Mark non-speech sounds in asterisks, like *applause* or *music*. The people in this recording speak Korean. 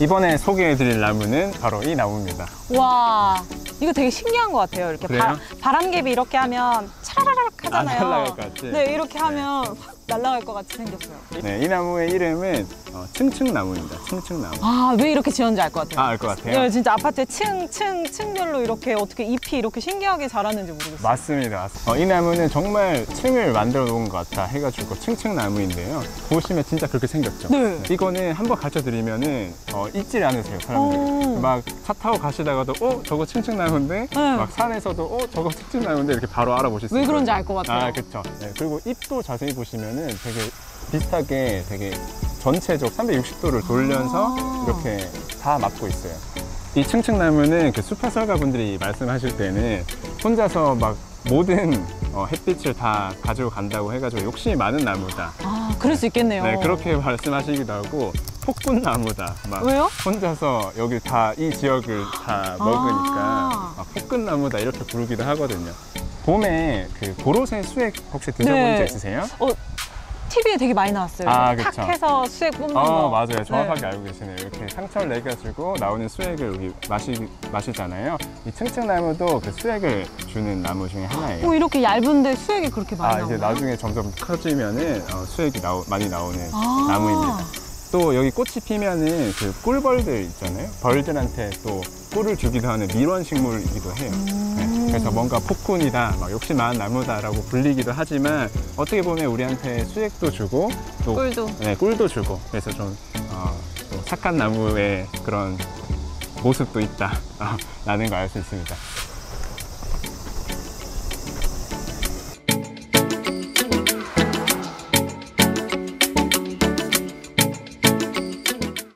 이번에 소개해드릴 나무는 바로 이 나무입니다. 와 이거 되게 신기한 것 같아요. 이렇게 그래요? 바, 람개비 이렇게 하면 차라라락 하잖아요. 아, 날아갈 것 같지? 네 이렇게 하면 확 날아갈 것 같이 생겼어요. 네, 이 나무의 이름은 어, 층층나무입니다. 층층나무. 아 왜 이렇게 지었는지 알 것 같아요. 아, 알 것 같아요? 네, 진짜 아파트에 층, 층, 층별로 이렇게 어떻게 잎이 이렇게 신기하게 자라는지 모르겠어요. 맞습니다. 어, 이 나무는 정말 층을 만들어 놓은 것 같다 해가지고 층층나무인데요. 보시면 진짜 그렇게 생겼죠? 네. 이거는 한번 가르쳐 드리면은 어, 잊질 않으세요, 사람들이. 오. 막차 타고 가시다가도 어, 저거 층층나무인데? 네. 막 산에서도 어, 저거 층층나무인데 이렇게 바로 알아보실 수왜 있어요. 그런지 알 것 같아요. 아, 그쵸. 네, 그리고 잎도 자세히 보시면 은 되게 비슷하게 되게 전체적 360도를 돌려서 아. 이렇게 다 막고 있어요. 이 층층 나무는 그 숲해설가 분들이 말씀하실 때는 혼자서 막 모든 어, 햇빛을 다 가지고 간다고 해가지고 욕심이 많은 나무다. 아 그럴 수 있겠네요. 네, 그렇게 *laughs* 말씀하시기도 하고 폭군 나무다. 막 왜요? 혼자서 여기 다 이 지역을 다 먹으니까 막 폭군 나무다 이렇게 부르기도 하거든요. 봄에 그 보로새 수액 혹시 드셔본 네. 적 있으세요? 어, TV에 되게 많이 나왔어요. 아, 탁 그쵸. 해서 수액 뽑는 어, 거. 맞아요. 정확하게 네. 알고 계시네요. 이렇게 상처를 내가지고 나오는 수액을 여기 마시, 마시잖아요. 이 층층나무도 그 수액을 주는 나무 중에 하나예요. 어, 이렇게 얇은데 수액이 그렇게 많이 아, 나오나요? 이제 나중에 점점 커지면은 어, 수액이 나오, 많이 나오는 아. 나무입니다. 또 여기 꽃이 피면은 그 꿀벌들 있잖아요. 벌들한테 또 꿀을 주기도 하는 밀원 식물이기도 해요. 네, 그래서 뭔가 폭군이다, 막 욕심 많은 나무다라고 불리기도 하지만 어떻게 보면 우리한테 수액도 주고 또 꿀도. 네, 꿀도 주고 그래서 좀, 어, 좀 착한 나무의 그런 모습도 있다 라는 걸 알 수 있습니다.